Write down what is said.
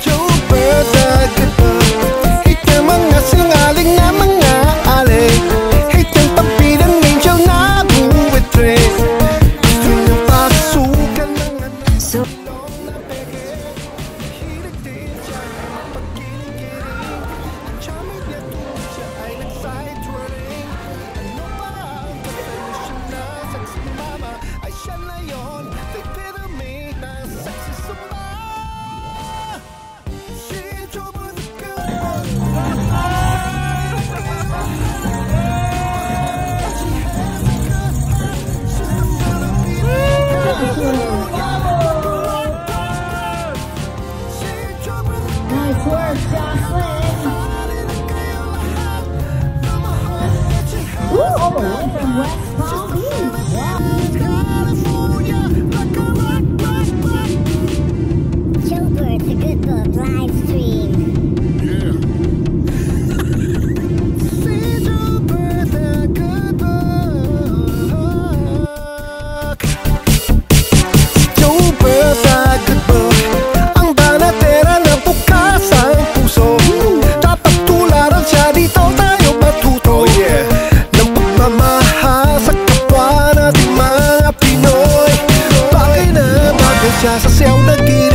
Jauh berdekat Kita mengasih ngaling mga alay Hitang pampilang angel na buwit rin Gusto niyang pasukan ng So work, Jocelyn. Ooh, all the way from West Palm Beach. cachaça, céu daqui.